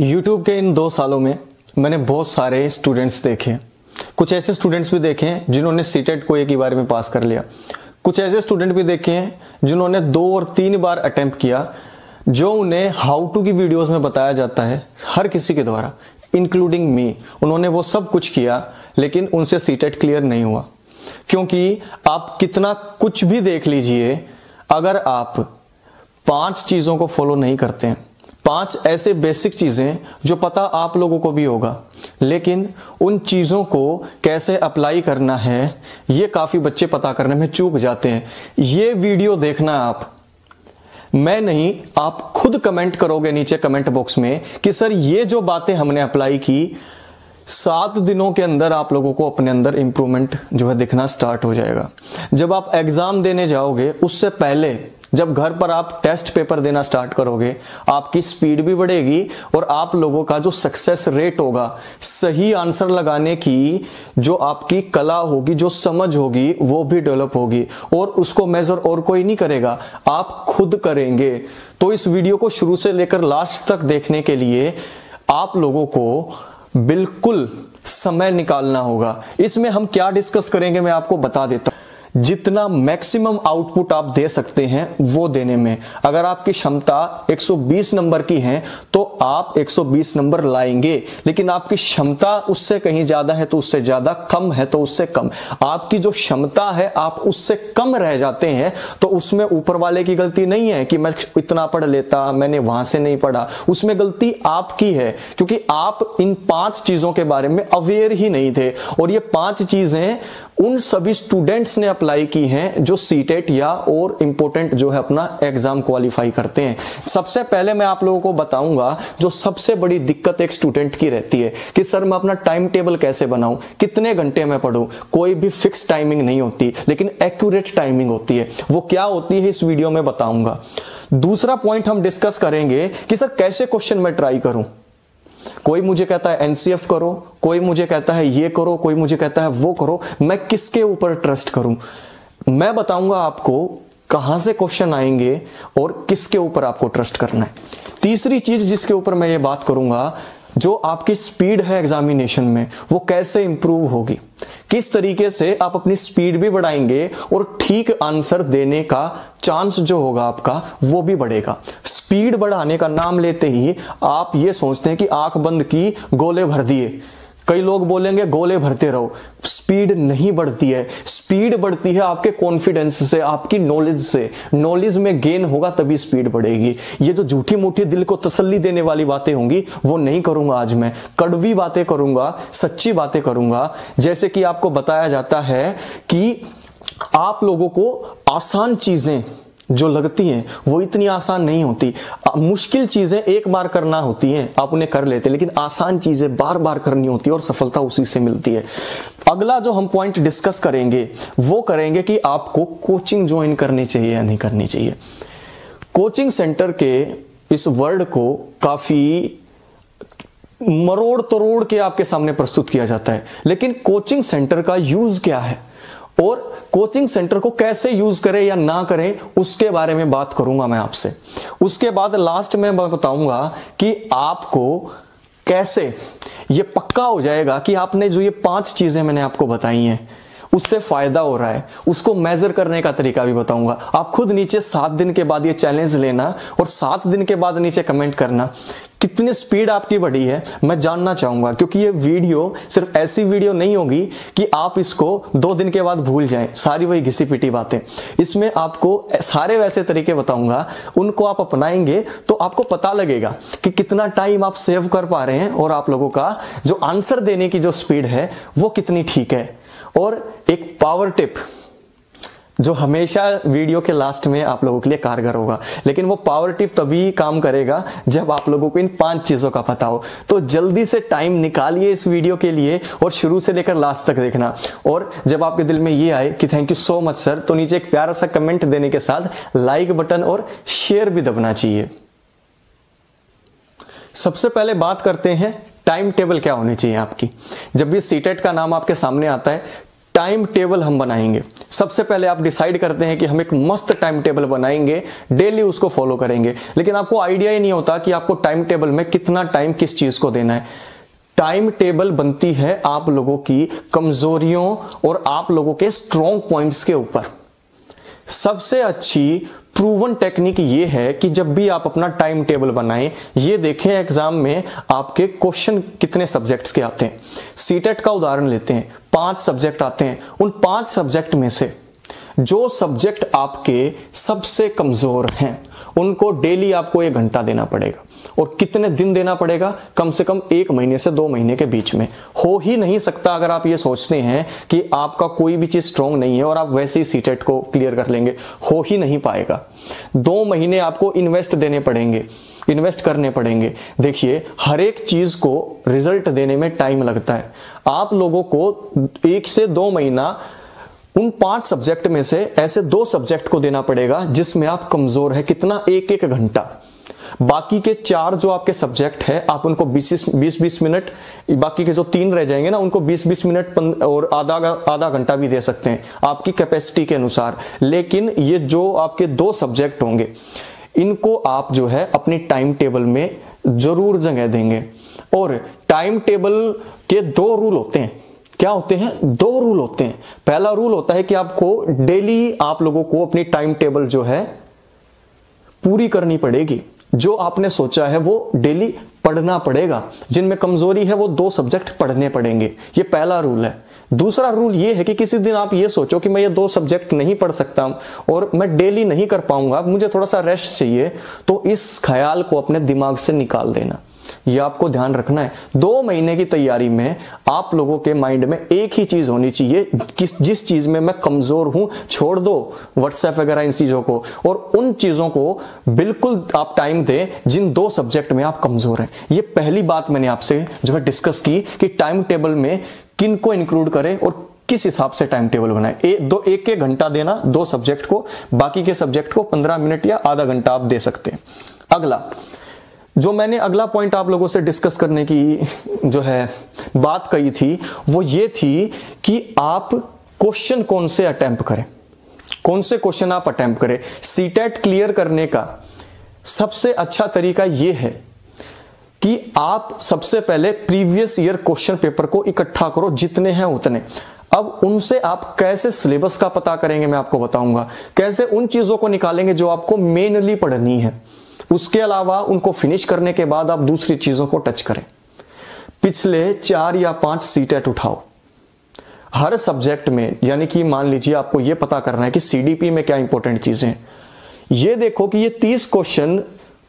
YouTube के इन दो सालों में मैंने बहुत सारे स्टूडेंट्स देखे। कुछ ऐसे स्टूडेंट्स भी देखे हैं जिन्होंने सीटेट को एक ही बार में पास कर लिया। कुछ ऐसे स्टूडेंट भी देखे हैं जिन्होंने दो और तीन बार अटेम्प्ट किया, जो उन्हें हाउ टू की वीडियोस में बताया जाता है हर किसी के द्वारा इंक्लूडिंग मी उन्होंने वो सब कुछ किया, लेकिन उनसे सीटेट क्लियर नहीं हुआ। क्योंकि आप कितना कुछ भी देख लीजिए, अगर आप पाँच चीज़ों को फॉलो नहीं करते हैं पाँच ऐसे बेसिक चीज़ें जो पता आप लोगों को भी होगा। लेकिन उन चीज़ों को कैसे अप्लाई करना है, ये काफ़ी बच्चे पता करने में चूक जाते हैं। ये वीडियो देखना आप। मैं नहीं, आप खुद कमेंट करोगे नीचे कमेंट बॉक्स में कि सर ये जो बातें हमने अप्लाई की, सात दिनों के अंदर आप लोगों को अपने अंदर इंप्रूवमेंट जो है दिखना स्टार्ट हो जाएगा। जब आप एग्ज़ाम देने जाओगे, उससे पहले जब घर पर आप टेस्ट पेपर देना स्टार्ट करोगे, आपकी स्पीड भी बढ़ेगी और आप लोगों का जो सक्सेस रेट होगा, सही आंसर लगाने की जो आपकी कला होगी, जो समझ होगी, वो भी डेवलप होगी। और उसको मेजर और कोई नहीं करेगा, आप खुद करेंगे। तो इस वीडियो को शुरू से लेकर लास्ट तक देखने के लिए आप लोगों को बिल्कुल समय निकालना होगा। इसमें हम क्या डिस्कस करेंगे, मैं आपको बता देता हूँ। जितना मैक्सिमम आउटपुट आप दे सकते हैं वो देने में। अगर आपकी क्षमता 120 नंबर की है तो आप 120 नंबर लाएँगे। लेकिन आपकी क्षमता उससे कहीं ज़्यादा है तो उससे ज़्यादा कम है तो उससे कम। आपकी जो क्षमता है, आप उससे कम रह जाते हैं तो उसमें ऊपर वाले की गलती नहीं है कि मैं इतना पढ़ लेता, मैंने वहाँ से नहीं पढ़ा। उसमें गलती आपकी है, क्योंकि आप इन पाँच चीज़ों के बारे में अवेयर ही नहीं थे। और ये पाँच चीज़ें उन सभी स्टूडेंट्स ने अप्लाई की हैं जो सीटेट या और इंपोर्टेंट जो है अपना एग्ज़ाम क्वालिफाई करते हैं। सबसे पहले मैं आप लोगों को बताऊँगा जो सबसे बड़ी दिक्कत एक स्टूडेंट की रहती है कि सर मैं अपना टाइम टेबल कैसे बनाऊँ? कितने घंटे में पढ़ूं? कोई भी फिक्स टाइमिंग नहीं होती, लेकिन एक्यूरेट टाइमिंग होती है। वो क्या होती है इस वीडियो में बताऊँगा। दूसरा पॉइंट हम डिस्कस करेंगे कि सर कैसे क्वेश्चन मैं ट्राई करूँ? कोई मुझे कहता है एनसीएफ करो, कोई मुझे कहता है ये करो, कोई मुझे कहता है वो करो, मैं किसके ऊपर ट्रस्ट करूँ? मैं बताऊँगा आपको कहाँ से क्वेश्चन आएँगे और किसके ऊपर आपको ट्रस्ट करना है। तीसरी चीज़ जिसके ऊपर मैं ये बात करूँगा जो आपकी स्पीड है एग्जामिनेशन में, वो कैसे इंप्रूव होगी? किस तरीके से आप अपनी स्पीड भी बढ़ाएँगे और ठीक आंसर देने का चांस जो होगा आपका, वो भी बढ़ेगा। स्पीड बढ़ाने का नाम लेते ही आप ये सोचते हैं कि आँख बंद की, गोले भर दिए। कई लोग बोलेंगे, गोले भरते रहो. स्पीड नहीं बढ़ती है। स्पीड बढ़ती है आपके कॉन्फिडेंस से, आपकी नॉलेज से। नॉलेज में गेन होगा तभी स्पीड बढ़ेगी। ये जो झूठी मूठी दिल को तसल्ली देने वाली बातें होंगी, वो नहीं करूँगा आज मैं। कड़वी बातें करूँगा, सच्ची बातें करूँगा। जैसे कि आपको बताया जाता है कि आप लोगों को आसान चीज़ें जो लगती हैं, वो इतनी आसान नहीं होती। मुश्किल चीज़ें एक बार करना होती हैं, आप उन्हें कर लेते हैं, लेकिन आसान चीज़ें बार बार करनी होती है और सफलता उसी से मिलती है। अगला जो हम पॉइंट डिस्कस करेंगे, वो करेंगे कि आपको कोचिंग ज्वाइन करनी चाहिए या नहीं करनी चाहिए। कोचिंग सेंटर के इस वर्ड को काफ़ी मरोड़ तरोड़ के आपके सामने प्रस्तुत किया जाता है। लेकिन कोचिंग सेंटर का यूज़ क्या है? और कोचिंग सेंटर को कैसे यूज़ करें या ना करें, उसके बारे में बात करूँगा मैं आपसे। उसके बाद लास्ट में मैं बताऊँगा कि आपको कैसे ये पक्का हो जाएगा कि आपने जो ये पाँच चीज़ें मैंने आपको बताई हैं, उससे फ़ायदा हो रहा है। उसको मेजर करने का तरीका भी बताऊँगा। आप खुद नीचे सात दिन के बाद ये चैलेंज लेना और सात दिन के बाद नीचे कमेंट करना कितनी स्पीड आपकी बढ़ी है, मैं जानना चाहूँगा, क्योंकि ये वीडियो सिर्फ़ ऐसी वीडियो नहीं होगी कि आप इसको दो दिन के बाद भूल जाएँ, सारी वही घिसी पिटी बातें। इसमें आपको सारे वैसे तरीके बताऊँगा, उनको आप अपनाएँगे तो आपको पता लगेगा कि कितना टाइम आप सेव कर पा रहे हैं और आप लोगों का जो आंसर देने की जो स्पीड है, वो कितनी ठीक है। और एक पावर टिप जो हमेशा वीडियो के लास्ट में आप लोगों के लिए कारगर होगा। लेकिन वो पावर टिप तभी काम करेगा जब आप लोगों को इन पाँच चीज़ों का पता हो। तो जल्दी से टाइम निकालिए इस वीडियो के लिए और शुरू से लेकर लास्ट तक देखना। और जब आपके दिल में ये आए कि thank you so much sir तो नीचे एक प्यारा सा कमेंट देने के साथ लाइक बटन और शेयर भी दबना चाहिए। सबसे पहले बात करते हैं टाइम टेबल क्या होनी चाहिए आपकी? जब भी सीटेट का नाम आपके सामने आता है टाइम टेबल हम बनाएँगे। सबसे पहले आप डिसाइड करते हैं कि हम एक मस्त टाइम टेबल बनाएँगे डेली उसको फॉलो करेंगे। लेकिन आपको आइडिया ही नहीं होता कि आपको टाइम टेबल में कितना टाइम किस चीज़ को देना है। टाइम टेबल बनती है आप लोगों की कमजोरियों और आप लोगों के स्ट्रॉन्ग पॉइंट्स के ऊपर। सबसे अच्छी प्रूवन टेक्निक ये है कि जब भी आप अपना टाइम टेबल बनाएँ, ये देखें एग्ज़ाम में आपके क्वेश्चन कितने सब्जेक्ट्स के आते हैं। सीटेट का उदाहरण लेते हैं, पाँच सब्जेक्ट आते हैं। उन पाँच सब्जेक्ट में से जो सब्जेक्ट आपके सबसे कमज़ोर हैं, उनको डेली आपको एक घंटा देना पड़ेगा। और कितने दिन देना पड़ेगा? कम से कम एक महीने से दो महीने के बीच में। हो ही नहीं सकता अगर आप ये सोचते हैं कि आपका कोई भी चीज़ स्ट्रांग नहीं है और आप वैसे ही सीटेट को क्लियर कर लेंगे। हो ही नहीं पाएगा। दो महीने आपको इन्वेस्ट देने पड़ेंगे। इन्वेस्ट करने पड़ेंगे। देखिए, हर एक चीज़ को रिज़ल्ट देने में टाइम लगता है। आप लोगों को एक से दो महीना उन पाँच सब्जेक्ट में से ऐसे दो सब्जेक्ट को देना पड़ेगा जिसमें आप कमज़ोर है कितना? एक एक घंटा। बाकी के चार जो आपके सब्जेक्ट है, आप उनको 20 बीस बीस मिनट, बाकी के जो तीन रह जाएँगे ना, उनको 20 बीस मिनट और आधा आधा घंटा भी दे सकते हैं, आपकी कैपेसिटी के अनुसार। लेकिन ये जो आपके दो सब्जेक्ट होंगे, इनको आप जो है अपनी टाइम टेबल में ज़रूर जगह देंगे। और टाइम टेबल के दो रूल होते हैं। क्या होते हैं? दो रूल होते हैं। पहला रूल होता है कि आपको डेली आप लोगों को अपनी टाइम टेबल जो है, पूरी करनी पड़ेगी। जो आपने सोचा है वो डेली पढ़ना पड़ेगा। जिनमें कमज़ोरी है वो दो सब्जेक्ट पढ़ने पड़ेंगे। ये पहला रूल है। दूसरा रूल ये है कि किसी दिन आप ये सोचो कि मैं ये दो सब्जेक्ट नहीं पढ़ सकता और मैं डेली नहीं कर पाऊँगा। मुझे थोड़ा सा रेस्ट चाहिए तो इस ख्याल को अपने दिमाग से निकाल देना। ये आपको ध्यान रखना है। दो महीने की तैयारी में आप लोगों के माइंड में एक ही चीज़ होनी चाहिए किस जिस चीज़ में मैं कमज़ोर हूँ छोड़ दो व्हाट्सएप वगैरह इन चीज़ों को। और उन चीज़ों को बिल्कुल आप टाइम दें जिन दो सब्जेक्ट में आप कमज़ोर हैं। ये पहली बात मैंने आपसे जो है डिस्कस की कि टाइम टेबल में किन को इंक्लूड करें और किस हिसाब से टाइम टेबल बनाए। ए, दो एक एक घंटा देना दो सब्जेक्ट को बाकी के सब्जेक्ट को पंद्रह मिनट या आधा घंटा आप दे सकते हैं। अगला जो मैंने अगला पॉइंट आप लोगों से डिस्कस करने की जो है बात कही थी, वो ये थी कि आप क्वेश्चन कौन से अटेम्प्ट करें? कौन से क्वेश्चन आप अटेम्प्ट करें? सीटेट क्लियर करने का सबसे अच्छा तरीका यह है कि आप सबसे पहले प्रीवियस ईयर क्वेश्चन पेपर को इकट्ठा करो, जितने हैं उतने। अब उनसे आप कैसे सिलेबस का पता करेंगे मैं आपको बताऊँगा। कैसे उन चीज़ों को निकालेंगे जो आपको मेनली पढ़नी है? उसके अलावा उनको फिनिश करने के बाद आप दूसरी चीज़ों को टच करें। पिछले चार या पाँच सीटेट उठाओ। हर सब्जेक्ट में, यानी कि मान लीजिए आपको यह पता करना है कि सीडीपी में क्या इंपॉर्टेंट चीज़ें हैं। ये देखो कि ये तीस क्वेश्चन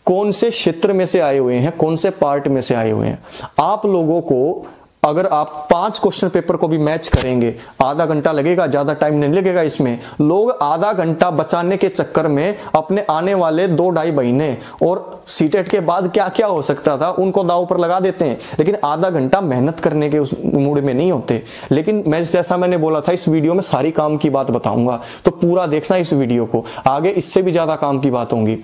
कौन से क्षेत्र में से आए हुए हैं, कौन से पार्ट में से आए हुए हैं। आप लोगों को अगर आप पाँच क्वेश्चन पेपर को भी मैच करेंगे, आधा घंटा लगेगा, ज़्यादा टाइम नहीं लगेगा इसमें। लोग आधा घंटा बचाने के चक्कर में अपने आने वाले दो ढाई महीने और सीटेट के बाद क्या क्या हो सकता था, उनको दाव पर लगा देते हैं। लेकिन आधा घंटा मेहनत करने के उस मूड में नहीं होते। लेकिन मैं जैसा मैंने बोला था, इस वीडियो में सारी काम की बात बताऊँगा। तो पूरा देखना इस वीडियो को। आगे इससे भी ज़्यादा काम की बात होंगी।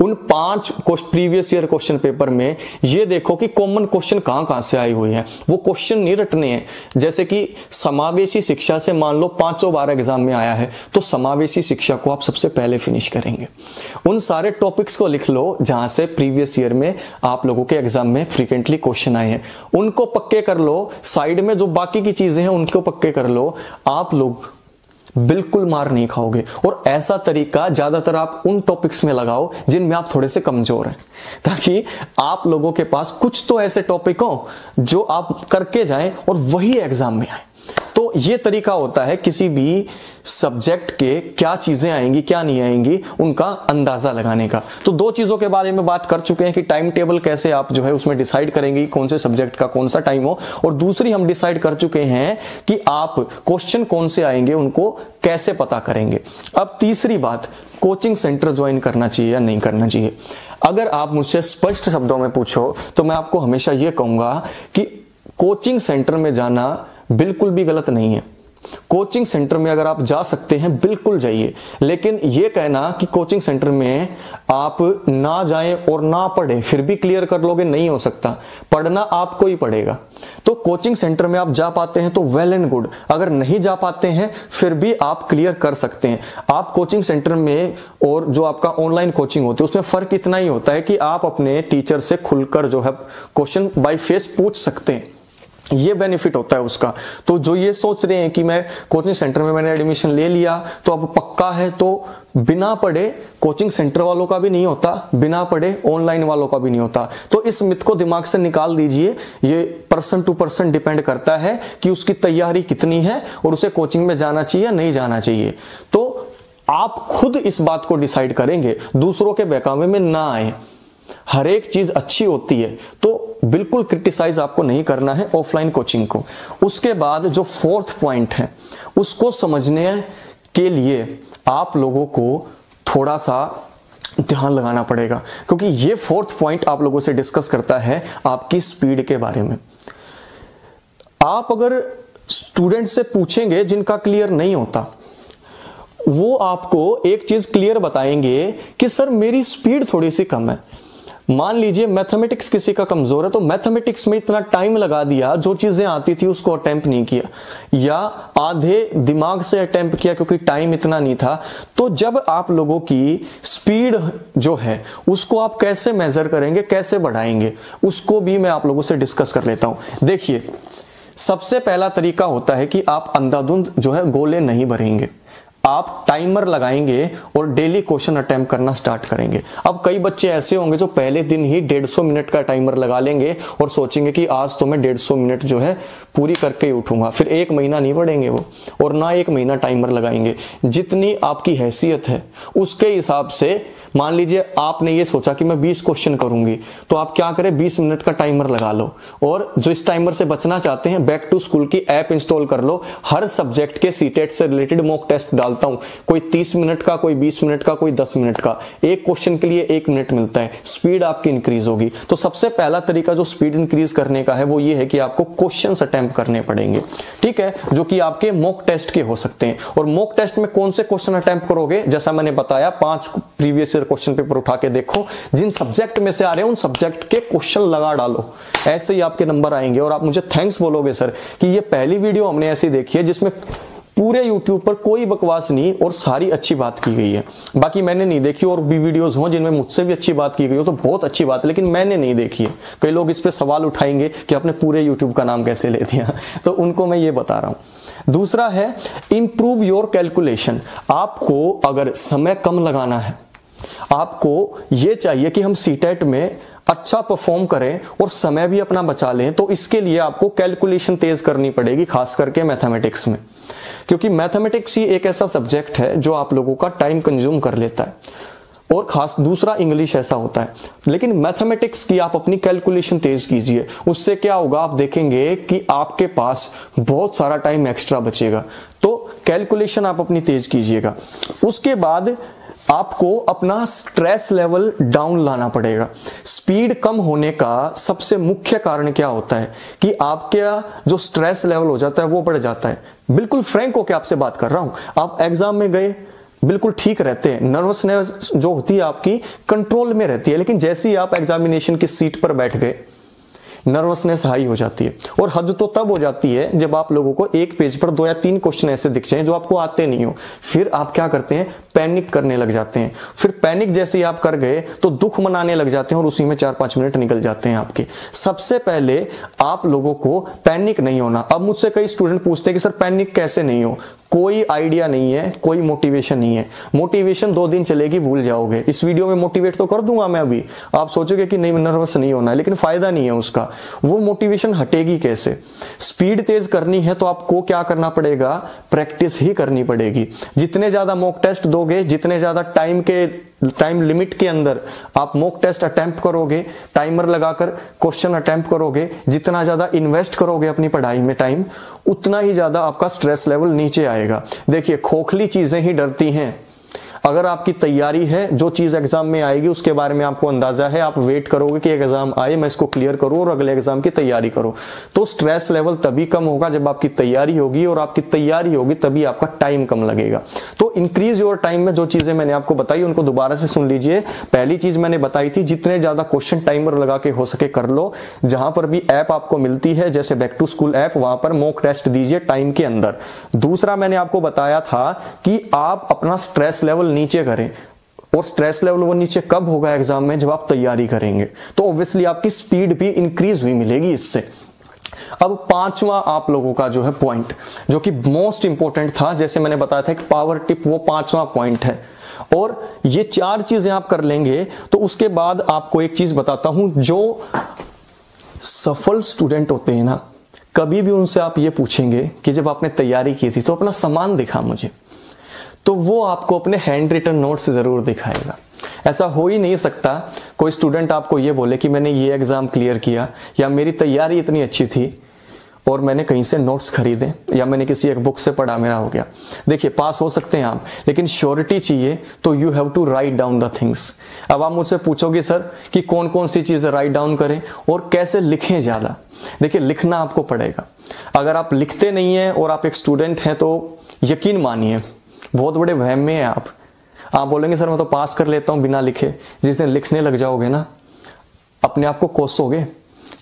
उन पाँच प्रीवियस ईयर क्वेश्चन पेपर में ये देखो कि कॉमन क्वेश्चन कहाँ कहाँ से आए हुए हैं। वो क्वेश्चन नहीं रटने हैं। जैसे कि समावेशी शिक्षा से मान लो पाँचों बार एग्ज़ाम में आया है तो समावेशी शिक्षा को आप सबसे पहले फिनिश करेंगे। उन सारे टॉपिक्स को लिख लो जहाँ से प्रीवियस ईयर में आप लोगों के एग्ज़ाम में फ्रीक्वेंटली क्वेश्चन आए हैं। उनको पक्के कर लो, साइड में जो बाकी की चीज़ें हैं उनको पक्के कर लो। आप लोग बिल्कुल मार नहीं खाओगे। और ऐसा तरीका ज़्यादातर आप उन टॉपिक्स में लगाओ जिनमें आप थोड़े से कमज़ोर हैं। ताकि आप लोगों के पास कुछ तो ऐसे टॉपिक हो जो आप करके जाएँ और वही एग्ज़ाम में आए। तो ये तरीका होता है किसी भी सब्जेक्ट के क्या चीज़ें आएँगी, क्या नहीं आएँगी, उनका अंदाज़ा लगाने का। तो दो चीज़ों के बारे में बात कर चुके हैं कि टाइम टेबल कैसे आप जो है उसमें डिसाइड करेंगे कौन से सब्जेक्ट का कौन सा टाइम हो। और दूसरी हम डिसाइड कर चुके हैं कि आप क्वेश्चन कौन से आएँगे, उनको कैसे पता करेंगे। अब तीसरी बात कोचिंग सेंटर ज्वाइन करना चाहिए या नहीं करना चाहिए? अगर आप मुझसे स्पष्ट शब्दों में पूछो तो मैं आपको हमेशा यह कहूँगा कि कोचिंग सेंटर में जाना बिल्कुल भी गलत नहीं है। कोचिंग सेंटर में अगर आप जा सकते हैं, बिल्कुल जाइए। लेकिन ये कहना कि कोचिंग सेंटर में आप ना जाएँ और ना पढ़े, फिर भी क्लियर कर लोगे, नहीं हो सकता। पढ़ना आपको ही पड़ेगा। तो कोचिंग सेंटर में आप जा पाते हैं तो वेल एंड गुड। अगर नहीं जा पाते हैं, फिर भी आप क्लियर कर सकते हैं। आप कोचिंग सेंटर में और जो आपका ऑनलाइन कोचिंग होती है, उसमें फ़र्क इतना ही होता है कि आप अपने टीचर से खुलकर जो है, क्वेश्चन बाय फेस पूछ सकते हैं। ये बेनिफिट होता है उसका। तो जो ये सोच रहे हैं कि मैं कोचिंग सेंटर में मैंने एडमिशन ले लिया तो अब पक्का है तो बिना पढ़े कोचिंग सेंटर वालों का भी नहीं होता, बिना पढ़े ऑनलाइन वालों का भी नहीं होता। तो इस मिथ को दिमाग से निकाल दीजिए, ये पर्सन टू पर्सन डिपेंड करता है कि उसकी तैयारी कितनी है और उसे कोचिंग में जाना चाहिए या नहीं जाना चाहिए। तो आप खुद इस बात को डिसाइड करेंगे, दूसरों के बहकावे में ना आए। हर एक चीज़ अच्छी होती है तो बिल्कुल क्रिटिसाइज आपको नहीं करना है ऑफलाइन कोचिंग को। उसके बाद जो फोर्थ पॉइंट है, उसको समझने के लिए आप लोगों को थोड़ा सा ध्यान लगाना पड़ेगा, क्योंकि ये फोर्थ पॉइंट आप लोगों से डिस्कस करता है आपकी स्पीड के बारे में। आप अगर स्टूडेंट से पूछेंगे जिनका क्लियर नहीं होता, वो आपको एक चीज़ क्लियर बताएँगे कि, सर, मेरी स्पीड थोड़ी सी कम है। मान लीजिए मैथमेटिक्स किसी का कमज़ोर है तो मैथमेटिक्स में इतना टाइम लगा दिया, जो चीज़ें आती थी उसको अटेम्प्ट नहीं किया। या आधे दिमाग से अटेम्प्ट किया क्योंकि टाइम इतना नहीं था। तो जब आप लोगों की स्पीड जो है, उसको आप कैसे मेजर करेंगे, कैसे बढ़ाएँगे, उसको भी मैं आप लोगों से डिस्कस कर लेता हूँ। देखिए, सबसे पहला तरीका होता है कि आप अंधाधुंध जो है गोले नहीं भरेंगे। आप टाइमर लगाएँगे और डेली क्वेश्चन अटेम्प्ट करना स्टार्ट करेंगे। अब कई बच्चे ऐसे होंगे जो पहले दिन ही 150 मिनट का टाइमर लगा लेंगे और सोचेंगे कि आज तो मैं 150 मिनट जो है पूरी करके ही उठूँगा। फिर एक महीना नहीं पढ़ेंगे वो और ना एक महीना टाइमर लगाएँगे। जितनी आपकी हैसियत है, उसके हिसाब से मान लीजिए आपने ये सोचा कि मैं 20 क्वेश्चन करूँगी तो आप क्या करें? 20 मिनट का टाइमर लगा लो और जो इस टाइमर से बचना चाहते हैं बैक टू स्कूल की ऐप इंस्टॉल कर लो। हर सब्जेक्ट के सीटेट से रिलेटेड मॉक टेस्ट डालता हूँ। कोई 30 मिनट का, कोई 20 मिनट का, कोई 10 मिनट का। एक क्वेश्चन के लिए एक मिनट मिलता है। स्पीड आपकी इंक्रीज होगी। तो सबसे पहला तरीका जो स्पीड इंक्रीज करने का है, वो ये है कि आपको क्वेश्चन अटेम्प्ट करने पड़ेंगे। ठीक है? जो कि आपके मॉक टेस्ट के हो सकते हैं। और मॉक टेस्ट में कौन से क्वेश्चन अटेम्प्ट करोगे? जैसा मैंने बताया, पाँच प्रीवियस ईयर क्वेश्चन पेपर उठा के देखो। जिन सब्जेक्ट में से आ रहे हैं, उन सब्जेक्ट के क्वेश्चन लगा डालो। ऐसे ही आपके नंबर आएँगे। और आप मुझे थैंक्स बोलोगे सर कि ये पहली वीडियो हमने ऐसी देखी है, जिसमें पूरे YouTube पर कोई बकवास नहीं और सारी अच्छी बात की गई है। बाकी मैंने नहीं देखी और भी वीडियोस हो जिनमें मुझसे भी अच्छी बात की गई हो तो बहुत अच्छी बात है, लेकिन मैंने नहीं देखी है। कई लोग इस पर सवाल उठाएँगे कि आपने पूरे YouTube का नाम कैसे ले दिया। तो उनको मैं ये बता रहा हूँ। दूसरा है इंप्रूव योर कैलकुलेशन आपको अगर समय कम लगाना है, आपको ये चाहिए कि हम सीटेट में अच्छा परफॉर्म करें और समय भी अपना बचा लें तो इसके लिए आपको कैलकुलेशन तेज करनी पड़ेगी, खास करके मैथमेटिक्स में। क्योंकि मैथमेटिक्स ही एक ऐसा सब्जेक्ट है जो आप लोगों का टाइम कंज्यूम कर लेता है। और खास दूसरा इंग्लिश ऐसा होता है। लेकिन मैथमेटिक्स की आप अपनी कैलकुलेशन तेज कीजिए। उससे क्या होगा, आप देखेंगे कि आपके पास बहुत सारा टाइम एक्स्ट्रा बचेगा। तो कैलकुलेशन आप अपनी तेज कीजिएगा। उसके बाद आपको अपना स्ट्रेस लेवल डाउन लाना पड़ेगा। स्पीड कम होने का सबसे मुख्य कारण क्या होता है? कि आपके जो स्ट्रेस लेवल हो जाता है, वो बढ़ जाता है। बिल्कुल फ्रैंक होकर आपसे बात कर रहा हूँ। आप एग्ज़ाम में गए, बिल्कुल ठीक रहते हैं। नर्वसनेस जो होती है आपकी कंट्रोल में रहती है। लेकिन जैसे ही आप एग्जामिनेशन की सीट पर बैठ गए नर्वसनेस हाई हो जाती है। और हद तो तब हो जाती है जब आप लोगों को एक पेज पर दो या तीन क्वेश्चन ऐसे दिख जाए जो आपको आते नहीं हो। फिर आप क्या करते हैं? पैनिक करने लग जाते हैं। फिर पैनिक जैसे ही आप कर गए तो दुख मनाने लग जाते हैं और उसी में चार पाँच मिनट निकल जाते हैं आपके। सबसे पहले आप लोगों को पैनिक नहीं होना। अब मुझसे कई स्टूडेंट पूछते हैं कि, सर, पैनिक कैसे नहीं हो? कोई आइडिया नहीं है, कोई मोटिवेशन नहीं है। मोटिवेशन दो दिन चलेगी, भूल जाओगे। इस वीडियो में मोटिवेट तो कर दूँगा मैं अभी। आप सोचोगे कि नहीं नर्वस नहीं होना है, लेकिन फ़ायदा नहीं है उसका। वो मोटिवेशन हटेगी कैसे? स्पीड तेज करनी है तो आपको क्या करना पड़ेगा? प्रैक्टिस ही करनी पड़ेगी। जितने ज़्यादा मॉक टेस्ट दोगे, जितने ज़्यादा टाइम के टाइम लिमिट के अंदर आप मोक टेस्ट अटेम्प्ट करोगे टाइमर लगाकर क्वेश्चन अटेम्प्ट करोगे, जितना ज़्यादा इन्वेस्ट करोगे अपनी पढ़ाई में टाइम उतना ही ज़्यादा आपका स्ट्रेस लेवल नीचे आएगा। देखिए, खोखली चीज़ें ही डरती हैं। अगर आपकी तैयारी है, जो चीज़ एग्ज़ाम में आएगी, उसके बारे में आपको अंदाज़ा है, आप वेट करोगे कि एग्ज़ाम आए, मैं इसको क्लियर करूँ और अगले एग्ज़ाम की तैयारी करो। तो स्ट्रेस लेवल तभी कम होगा जब आपकी तैयारी होगी और आपकी तैयारी होगी तभी आपका टाइम कम लगेगा। तो इंक्रीज योर टाइम में जो चीज़ें मैंने आपको बताई, उनको दोबारा से सुन लीजिए। पहली चीज़ मैंने बताई थी, जितने ज़्यादा क्वेश्चन टाइमर लगा के हो सके कर लो। जहाँ पर भी ऐप आपको मिलती है, जैसे बैक टू स्कूल ऐप वहाँ पर मॉक टेस्ट दीजिए टाइम के अंदर। दूसरा मैंने आपको बताया था कि आप अपना स्ट्रेस लेवल नीचे करें और स्ट्रेस लेवल वो नीचे कब होगा एग्ज़ाम में जब आप तैयारी करेंगे? तो ऑब्वियसली आपकी स्पीड भी इंक्रीज हुई मिलेगी इससे। अब पांचवा आप लोगों का जो है पॉइंट जो कि मोस्ट इंपॉर्टेंट था, जैसे मैंने बताया था कि पावर टिप वो पांचवा पॉइंट है। और ये चार चीज़ें आप कर लेंगे तो उसके बाद आपको एक चीज़ बताता हूँ, जो सफल स्टूडेंट होते हैं ना, कभी भी उनसे आप ये पूछेंगे कि जब आपने तैयारी की थी तो अपना सामान दिखा मुझे। तो वो आपको अपने हैंड रिटन नोट्स ज़रूर दिखाएगा। ऐसा हो ही नहीं सकता, कोई स्टूडेंट आपको ये बोले कि मैंने ये एग्ज़ाम क्लियर किया, या मेरी तैयारी इतनी अच्छी थी और मैंने कहीं से नोट्स खरीदे, या मैंने किसी एक बुक से पढ़ा, मेरा हो गया। देखिए पास हो सकते हैं आप, लेकिन श्योरिटी चाहिए तो you have to write down the things अब आप मुझसे पूछोगे, सर, कि कौन कौन सी चीज़ें राइट डाउन करें और कैसे लिखें ज़्यादा? देखिए, लिखना आपको पड़ेगा। अगर आप लिखते नहीं हैं और आप एक स्टूडेंट हैं तो यकीन मानिए बहुत बड़े वहम में हैं आप। आप बोलेंगे, सर, मैं तो पास कर लेता हूँ बिना लिखे। जिस दिन लिखने लग जाओगे ना, अपने आप को कोसोगे?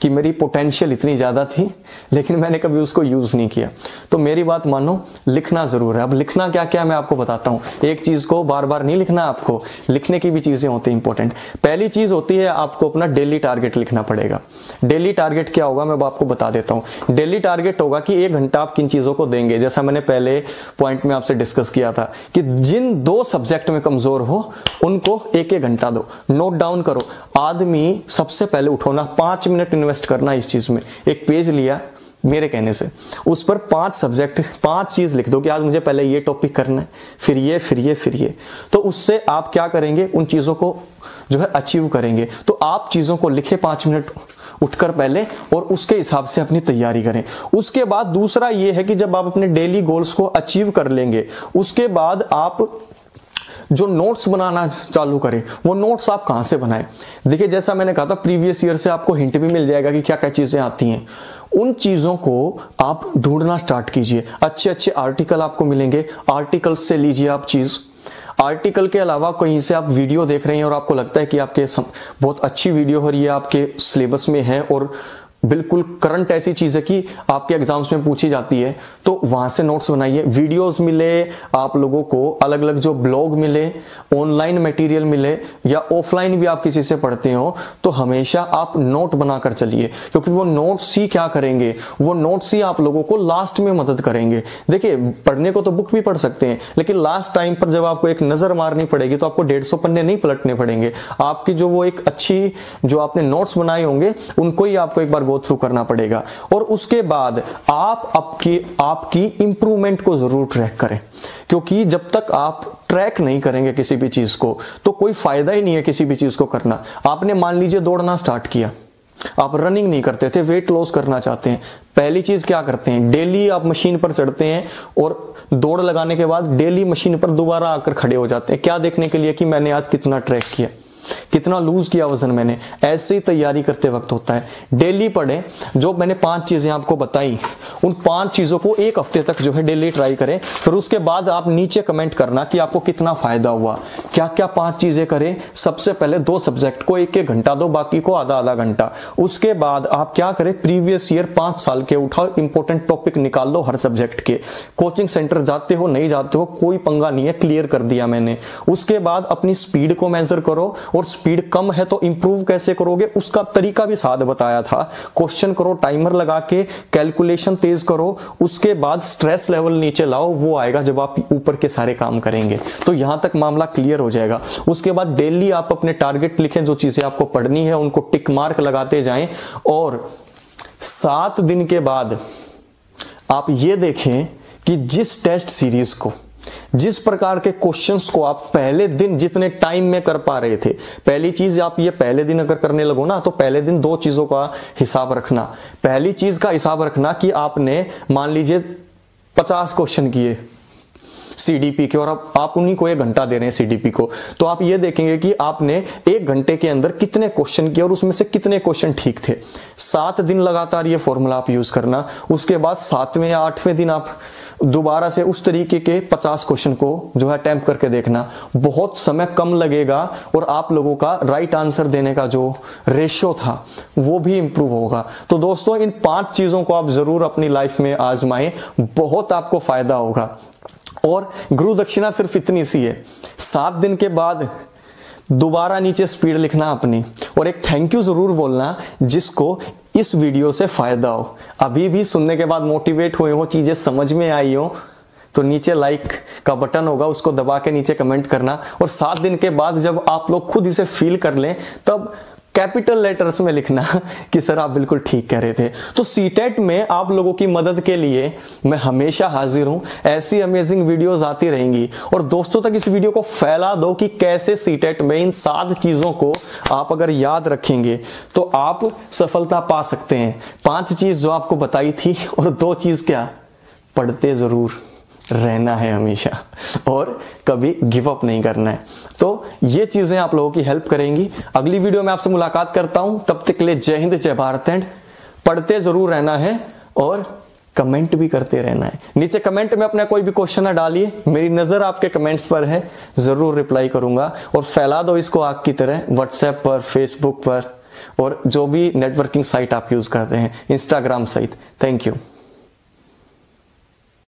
कि मेरी पोटेंशियल इतनी ज़्यादा थी, लेकिन मैंने कभी उसको यूज़ नहीं किया। तो मेरी बात मानो, लिखना ज़रूर है। अब लिखना क्या क्या मैं आपको बताता हूँ। एक चीज़ को बार बार नहीं लिखना आपको, लिखने की भी चीज़ें होती हैं इंपॉर्टेंट पहली चीज़ होती है, आपको अपना डेली टारगेट लिखना पड़ेगा। डेली टारगेट क्या होगा, मैं आपको बता देता हूँ। डेली टारगेट होगा कि एक घंटा आप किन चीज़ों को देंगे। जैसा मैंने पहले पॉइंट में आपसे डिस्कस किया था कि जिन दो सब्जेक्ट में कमज़ोर हो, उनको एक एक घंटा दो। नोट डाउन करो। आदमी सबसे पहले उठो ना, पाँच मिनट इन्वेस्ट करना इस चीज़ में। एक पेज लिया मेरे कहने से। उस पर पाँच सब्जेक्ट, पाँच चीज़ लिख दो कि आज मुझे पहले ये टॉपिक करना है, फिर ये फिर ये फिर ये। तो उससे आप क्या करेंगे? उन चीज़ों को जो है अचीव करेंगे। तो आप चीज़ों को लिखे पाँच मिनट उठकर पहले और उसके हिसाब से अपनी तैयारी करें। उसके बाद दूसरा ये है कि जब आप अपने डेली गोल्स को अचीव कर लेंगे, उसके बाद आप जो नोट्स बनाना चालू करें, वो नोट्स आप कहाँ से बनाएँ? देखिए, जैसा मैंने कहा था प्रीवियस ईयर से आपको हिंट भी मिल जाएगा कि क्या क्या चीज़ें आती हैं। उन चीज़ों को आप ढूंढना स्टार्ट कीजिए। अच्छे अच्छे आर्टिकल आपको मिलेंगे। आर्टिकल से लीजिए आप चीज़। आर्टिकल के अलावा कहीं से आप वीडियो देख रहे हैं और आपको लगता है कि आपके बहुत अच्छी वीडियो हो रही है, आपके सिलेबस में है और बिल्कुल करंट ऐसी चीज़ है कि आपके एग्ज़ाम्स में पूछी जाती है तो वहाँ से नोट्स बनाइए वीडियोस मिले, आप लोगों को अलग अलग जो ब्लॉग मिले ऑनलाइन मटेरियल मिले, या ऑफलाइन भी आप किसी से पढ़ते हो तो हमेशा आप नोट बनाकर चलिए, क्योंकि वो नोट्स ही क्या करेंगे? वो नोट्स ही आप लोगों को लास्ट में मदद करेंगे। देखिए, पढ़ने को तो बुक भी पढ़ सकते हैं, लेकिन लास्ट टाइम पर जब आपको एक नज़र मारनी पड़ेगी तो आपको डेढ़ पन्ने नहीं पलटने पड़ेंगे। आपकी जो वो एक अच्छी जो आपने नोट्स बनाए होंगे, उनको ही आपको एक बार गो थ्रू करना पड़ेगा। और उसके बाद आप आपकी आपकी इंप्रूवमेंट को ज़रूर ट्रैक करें। क्योंकि जब तक आप ट्रैक नहीं करेंगे किसी भी चीज़ को तो कोई फ़ायदा ही नहीं है किसी भी चीज़ को करना। आपने मान लीजिए दौड़ना स्टार्ट किया। आप रनिंग नहीं करते थे वेट लॉस करना चाहते हैं। पहली चीज़ क्या करते हैं? डेली आप मशीन पर चढ़ते हैं और दौड़ लगाने के बाद डेली मशीन पर दोबारा आकर खड़े हो जाते हैं। क्या देखने के लिए कि मैंने आज कितना ट्रैक किया? कितना लूज किया वज़न मैंने? ऐसे ही तैयारी करते वक्त होता है। डेली पढ़े, जो मैंने पाँच चीज़ें आपको बताई, उन पाँच चीज़ों को एक हफ़्ते तक जो है डेली ट्राई करें। फिर उसके बाद आप नीचे कमेंट करना कि आपको कितना फ़ायदा हुआ। क्या क्या पाँच चीज़ें करें? सबसे पहले दो सब्जेक्ट को एक एक घंटा, दो बाकी को आधा आधा घंटा। उसके बाद आप क्या करें? प्रीवियस ईयर पाँच साल के उठाओ इंपॉर्टेंट टॉपिक निकाल लो हर सब्जेक्ट के। कोचिंग सेंटर जाते हो, नहीं जाते हो, कोई पंगा नहीं है क्लियर कर दिया मैंने। उसके बाद अपनी स्पीड को मेजर करो और स्पीड कम है तो इंप्रूव कैसे करोगे? उसका तरीका भी साथ बताया था। क्वेश्चन करो टाइमर लगा के कैलकुलेशन तेज करो, उसके बाद स्ट्रेस लेवल नीचे लाओ, वो आएगा जब आप ऊपर के सारे काम करेंगे। तो यहाँ तक मामला क्लियर हो जाएगा। उसके बाद डेली आप अपने टारगेट लिखें, जो चीज़ें आपको पढ़नी है, उनको टिक मार्क लगाते जाएँ और सात दिन के बाद आप ये देखें कि जिस टेस्ट सीरीज़ को जिस प्रकार के क्वेश्चंस को आप पहले दिन जितने टाइम में कर पा रहे थे, पहली चीज़ आप ये पहले दिन अगर करने लगो ना तो पहले दिन दो चीज़ों का हिसाब रखना। पहली चीज़ का हिसाब रखना कि आपने, मान लीजिए, पचास क्वेश्चन किए। सीडीपी के और आप, आप उन्हीं को एक घंटा दे रहे हैं सीडीपी को। तो आप ये देखेंगे कि आपने एक घंटे के अंदर कितने क्वेश्चन किए और उसमें से कितने क्वेश्चन ठीक थे। सात दिन लगातार ये फॉर्मूला आप यूज़ करना उसके बाद सातवें या आठवें दिन आप दोबारा से उस तरीके के 50 क्वेश्चन को जो है अटेम्प्ट करके देखना। बहुत समय कम लगेगा और आप लोगों का राइट आंसर देने का जो रेशियो था वो भी इंप्रूव होगा। तो दोस्तों इन पाँच चीज़ों को आप ज़रूर अपनी लाइफ में आजमाएँ बहुत आपको फ़ायदा होगा। और गुरु दक्षिणा सिर्फ़ इतनी सी है। सात दिन के बाद दोबारा नीचे स्पीड लिखना अपनी। और एक थैंक यू ज़रूर बोलना, जिसको इस वीडियो से फ़ायदा हो। अभी भी सुनने के बाद मोटिवेट हुए हो, चीज़ें समझ में आई हो तो नीचे लाइक का बटन होगा, उसको दबा के नीचे कमेंट करना। और सात दिन के बाद जब आप लोग खुद इसे फील कर लें, तब कैपिटल लेटर्स में लिखना कि सर आप बिल्कुल ठीक कह रहे थे। तो सीटेट में आप लोगों की मदद के लिए मैं हमेशा हाजिर हूँ। ऐसी अमेजिंग वीडियोस आती रहेंगी। और दोस्तों तक इस वीडियो को फैला दो कि कैसे सीटेट में इन सात चीज़ों को आप अगर याद रखेंगे तो आप सफलता पा सकते हैं। पाँच चीज़ जो आपको बताई थी और दो चीज़ क्या? पढ़ते ज़रूर। रहना है हमेशा। और कभी गिव अप नहीं करना है। तो ये चीज़ें आप लोगों की हेल्प करेंगी। अगली वीडियो में आपसे मुलाकात करता हूँ। तब तक के लिए जय हिंद, जय भारत एंड पढ़ते ज़रूर रहना है और कमेंट भी करते रहना है। नीचे कमेंट में अपना कोई भी क्वेश्चन ना डालिए। मेरी नज़र आपके कमेंट्स पर है। ज़रूर रिप्लाई करूँगा। और फैला दो इसको आग की तरह। व्हाट्सएप पर फेसबुक पर और जो भी नेटवर्किंग साइट आप यूज़ करते हैं। इंस्टाग्राम सहित थैंक यू